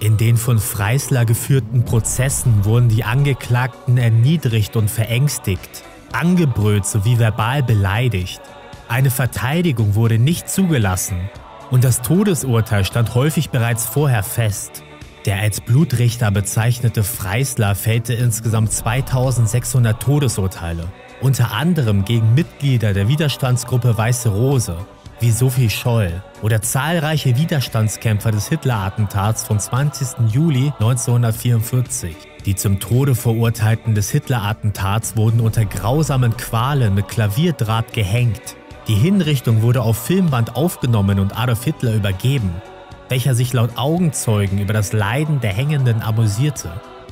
In den von Freisler geführten Prozessen wurden die Angeklagten erniedrigt und verängstigt, angebrüllt sowie verbal beleidigt. Eine Verteidigung wurde nicht zugelassen und das Todesurteil stand häufig bereits vorher fest. Der als Blutrichter bezeichnete Freisler fällte insgesamt 2600 Todesurteile, unter anderem gegen Mitglieder der Widerstandsgruppe Weiße Rose, wie Sophie Scholl oder zahlreiche Widerstandskämpfer des Hitler-Attentats vom 20. Juli 1944. Die zum Tode verurteilten des Hitler-Attentats wurden unter grausamen Qualen mit Klavierdraht gehängt. Die Hinrichtung wurde auf Filmband aufgenommen und Adolf Hitler übergeben, welcher sich laut Augenzeugen über das Leiden der Hängenden amüsierte.